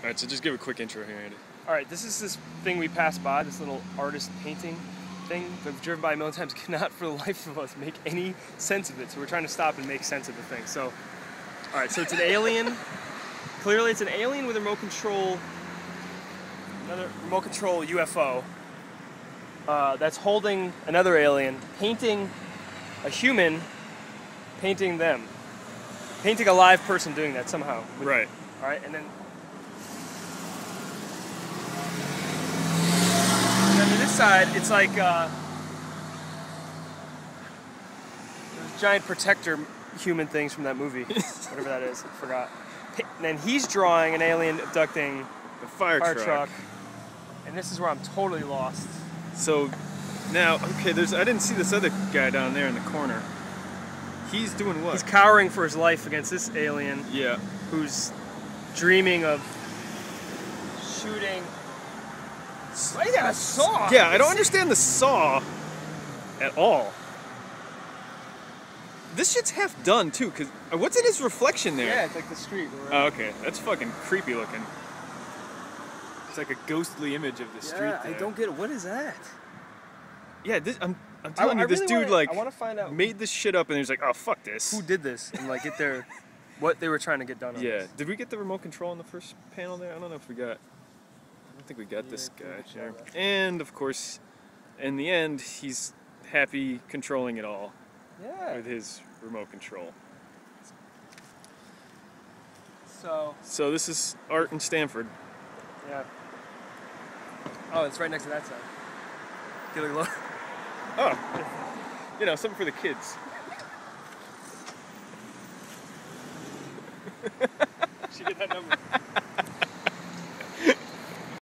All right, so just give a quick intro here, Andy. All right, this is this thing we passed by, this little artist painting thing that we've driven by a million times, cannot for the life of us make any sense of it. So we're trying to stop and make sense of the thing. So, all right, so it's an alien. Clearly, it's an alien with a remote control, another remote control UFO uh, that's holding another alien, painting a human, painting them, painting a live person doing that somehow. Right. All right, and then. And then to this side, it's like uh, those giant protector human things from that movie, whatever that is. I forgot. And then he's drawing an alien abducting The fire, fire truck. truck. And this is where I'm totally lost. So now, okay, there's I didn't see this other guy down there in the corner. He's doing what? He's cowering for his life against this alien yeah. who's dreaming of shooting. Why you got a saw? Yeah, I don't understand the saw at all. This shit's half done too, cause uh, what's in his reflection there? Yeah, it's like the street. Oh, okay, that's fucking creepy looking. It's like a ghostly image of the street. yeah, I don't get it. What is that? Yeah, this, I'm, I'm telling you, this really dude wanna, like I want to find out made this shit up, and he's like, oh fuck this. who did this and like get their what they were trying to get done. On Yeah. this. Did we get the remote control on the first panel there? I don't know if we got. I think we got Yeah, this guy we saw there. that. And of course, in the end, he's happy controlling it all Yeah. with his remote control. So So this is Art in Stamford. yeah. Oh, it's right next to that side. Killer Lo- Oh, you know, something for the kids. She get that number.